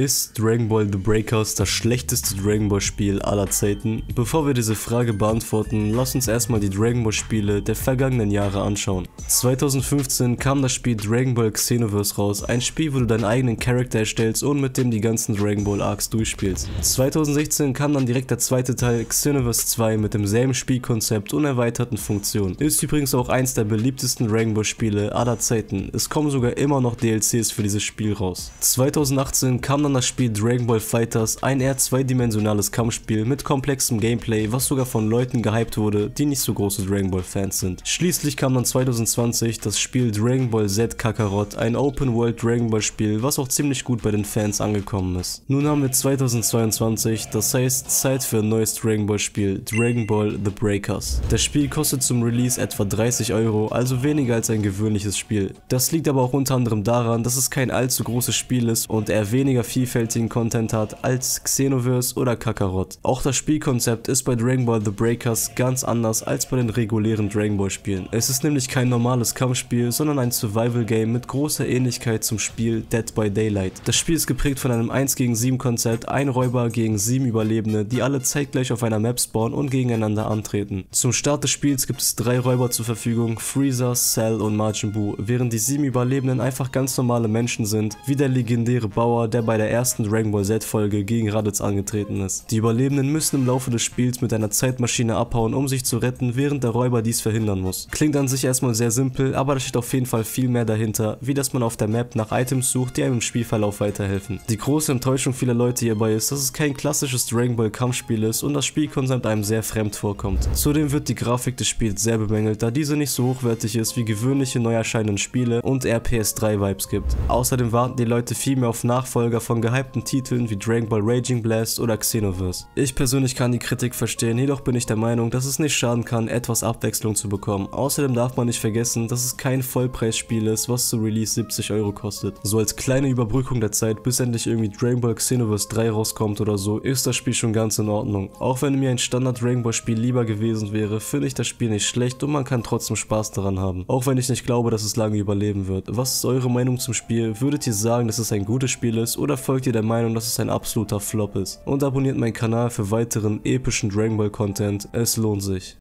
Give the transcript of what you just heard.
Ist Dragon Ball The Breakers das schlechteste Dragon Ball Spiel aller Zeiten? Bevor wir diese Frage beantworten, lass uns erstmal die Dragon Ball Spiele der vergangenen Jahre anschauen. 2015 kam das Spiel Dragon Ball Xenoverse raus, ein Spiel, wo du deinen eigenen Charakter erstellst und mit dem die ganzen Dragon Ball Arcs durchspielst. 2016 kam dann direkt der zweite Teil Xenoverse 2 mit demselben Spielkonzept und erweiterten Funktionen. Ist übrigens auch eins der beliebtesten Dragon Ball Spiele aller Zeiten. Es kommen sogar immer noch DLCs für dieses Spiel raus. 2018 kam dann das Spiel Dragon Ball Fighters, ein eher zweidimensionales Kampfspiel mit komplexem Gameplay, was sogar von Leuten gehypt wurde, die nicht so große Dragon Ball Fans sind. Schließlich kam dann 2020 das Spiel Dragon Ball Z Kakarot, ein Open World Dragon Ball Spiel, was auch ziemlich gut bei den Fans angekommen ist. Nun haben wir 2022, das heißt Zeit für ein neues Dragon Ball Spiel, Dragon Ball The Breakers. Das Spiel kostet zum Release etwa 30 Euro, also weniger als ein gewöhnliches Spiel. Das liegt aber auch unter anderem daran, dass es kein allzu großes Spiel ist und er weniger vielfältigen Content hat als Xenoverse oder Kakarot. Auch das Spielkonzept ist bei Dragon Ball The Breakers ganz anders als bei den regulären Dragon Ball Spielen. Es ist nämlich kein normales Kampfspiel, sondern ein Survival Game mit großer Ähnlichkeit zum Spiel Dead by Daylight. Das Spiel ist geprägt von einem 1 gegen 7 Konzept, ein Räuber gegen 7 Überlebende, die alle zeitgleich auf einer Map spawnen und gegeneinander antreten. Zum Start des Spiels gibt es drei Räuber zur Verfügung, Freezer, Cell und Majin Buu, während die sieben Überlebenden einfach ganz normale Menschen sind, wie der legendäre Bauer, der bei der ersten Dragon Ball Z Folge gegen Raditz angetreten ist. Die Überlebenden müssen im Laufe des Spiels mit einer Zeitmaschine abhauen, um sich zu retten, während der Räuber dies verhindern muss. Klingt an sich erstmal sehr simpel, aber da steht auf jeden Fall viel mehr dahinter, wie dass man auf der Map nach Items sucht, die einem im Spielverlauf weiterhelfen. Die große Enttäuschung vieler Leute hierbei ist, dass es kein klassisches Dragon Ball Kampfspiel ist und das Spielkonzept einem sehr fremd vorkommt. Zudem wird die Grafik des Spiels sehr bemängelt, da diese nicht so hochwertig ist wie gewöhnliche neu erscheinenden Spiele und eher PS3 Vibes gibt. Außerdem warten die Leute viel mehr auf Nachfolger von gehypten Titeln wie Dragon Ball Raging Blast oder Xenoverse. Ich persönlich kann die Kritik verstehen, jedoch bin ich der Meinung, dass es nicht schaden kann, etwas Abwechslung zu bekommen. Außerdem darf man nicht vergessen, dass es kein Vollpreisspiel ist, was zu Release 70 Euro kostet. So als kleine Überbrückung der Zeit, bis endlich irgendwie Dragon Ball Xenoverse 3 rauskommt oder so, ist das Spiel schon ganz in Ordnung. Auch wenn mir ein Standard Dragon Ball Spiel lieber gewesen wäre, finde ich das Spiel nicht schlecht und man kann trotzdem Spaß daran haben. Auch wenn ich nicht glaube, dass es lange überleben wird. Was ist eure Meinung zum Spiel? Würdet ihr sagen, dass es ein gutes Spiel ist oder folgt ihr der Meinung, dass es ein absoluter Flop ist? Und abonniert meinen Kanal für weiteren epischen Dragon Ball Content. Es lohnt sich.